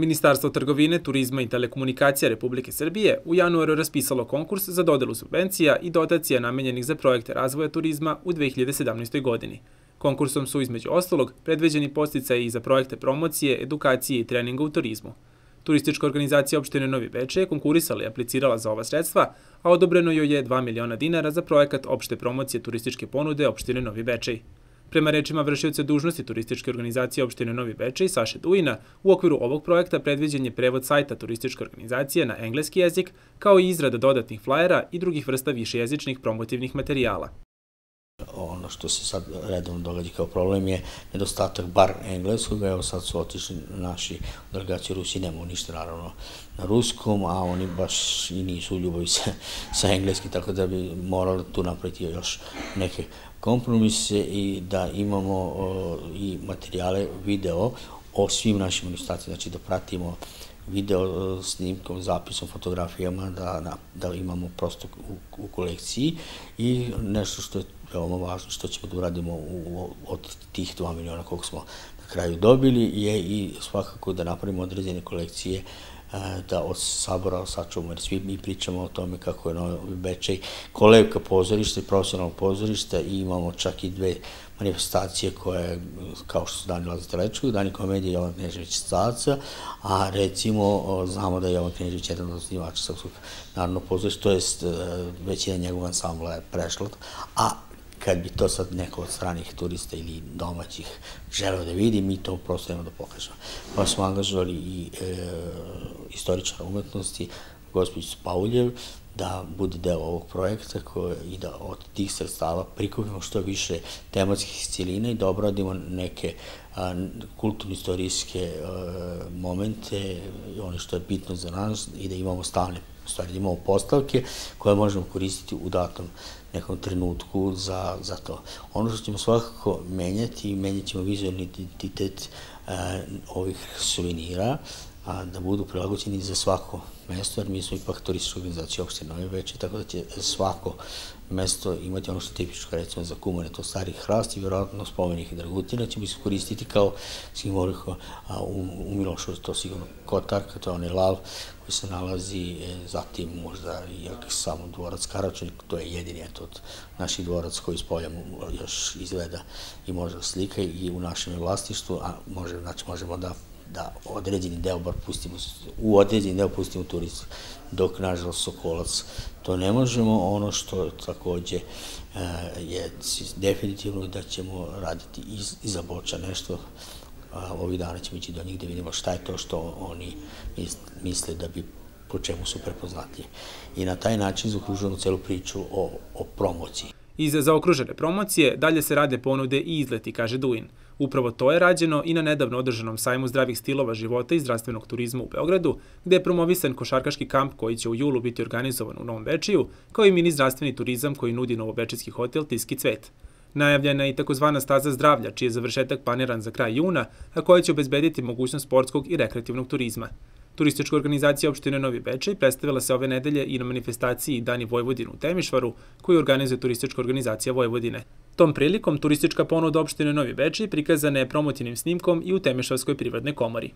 Ministarstvo trgovine, turizma i telekomunikacija Republike Srbije u januaru raspisalo konkurs za dodelu subvencija i dotacija namenjenih za projekte razvoja turizma u 2017. godini. Konkursom su između ostalog predveđeni posticaji i za projekte promocije, edukacije i treninga u turizmu. Turistička organizacija opštine Novi Beče je konkurisala i aplicirala za ova sredstva, a odobreno joj je 2 miliona dinara za projekat opšte promocije turističke ponude opštine Novi Bečej. Prema rečima vršioca dužnosti turističke organizacije opštine Novi Bečej, Saše Dujina, u okviru ovog projekta predviđen je prevod sajta turističke organizacije na engleski jezik, kao i izrada dodatnih flajera i drugih vrsta višejezičnih promotivnih materijala. Što se sad redovno događa kao problem je nedostatak bar engleskog, evo sad su otišli naši delegaciji Rusi, nemamo ništa naravno na ruskom, a oni baš i nisu u ljubavi sa, sa engleski, tako da bi morali tu napraviti još neke kompromise i da imamo o, i materijale video o svim našim ilustracijama, znači da pratimo video snimkom, zapisom, fotografijama, da, da, da imamo prosto u, u kolekciji i nešto što je veoma važno, što ćemo da uradimo u, od tih 2 miliona koliko smo na kraju dobili, je i svakako da napravimo određene kolekcije da od sabora sačuvamo, jer svi mi pričamo o tome kako je Novi Bečej kolevka pozorišta i profesionalno pozorišta i imamo čak i dve manifestacije koje, kao što su Dani Lazar Telečkog, Dani komedije Jovan Knežević Staca, a recimo znamo da je Jovan Knežević jedan od osnivača Srpskog narodnog pozorišta, to jest većina njegova ansambla je prešla, a kad bi to sad neko od stranih turista ili domaćih želeo da vidi, mi to prosto imamo da pokažemo. Pa smo angažovali i e, istoričara umetnosti, gospođicu Pauljev, da bude deo ovog projekta koje, i da od tih sredstava prikupimo što više tematskih cijelina i da obradimo neke kulturno-istorijske momente, ono što je bitno za nas i da imamo stalne stvari, da imamo postavke koje možemo koristiti u datom nekom trenutku za, za to. Ono što ćemo svakako menjati, menjat ćemo vizualni identitet ovih suvenira, a, da budu prilagođeni za svako mesto, jer mi smo ipak turistička organizacija opštine Novi Veče, tako da će svako mesto imati ono što je tipično, recimo za kumane, to stari hrast i vjerojatno spomenih i dragutina ćemo iskoristiti kao simboliko u, u Milošu, to sigurno kotarka, to je onaj lav koji se nalazi, e, zatim možda i samo dvorac Karačanik, to je jedini eto, od naših dvorac koji s polja još izgleda i možda slika i u našem vlastištu, a može, znači možemo da da određeni deo bar pustimo, u određeni deo pustimo turist, dok nažalost Sokolac to ne možemo. Ono što takođe e, je definitivno da ćemo raditi iz, iza boča nešto, a, ovih dana ćemo ići do njih da vidimo šta je to što oni misle da bi po čemu su prepoznatljivi. I na taj način zaokružujemo celu priču o, o promociji. Iza zaokružene promocije dalje se rade ponude i izleti, kaže Duin. Upravo to je rađeno i na nedavno održanom sajmu zdravih stilova života i zdravstvenog turizma u Beogradu, gde je promovisan košarkaški kamp koji će u julu biti organizovan u Novom Bečiju, kao i mini zdravstveni turizam koji nudi novobečijski hotel Tiski cvet. Najavljena je i takozvana staza zdravlja, čiji je završetak planiran za kraj juna, a koja će obezbediti mogućnost sportskog i rekreativnog turizma. Turistička organizacija opštine Novi Bečej predstavila se ove nedelje i na manifestaciji Dani Vojvodinu u Temišvaru, koju organizuje Turistička organizacija Vojvodine. Tom prilikom turistička ponuda opštine Novi Bečej prikazana je promotivnim snimkom i u Temišvarskoj privredne komori.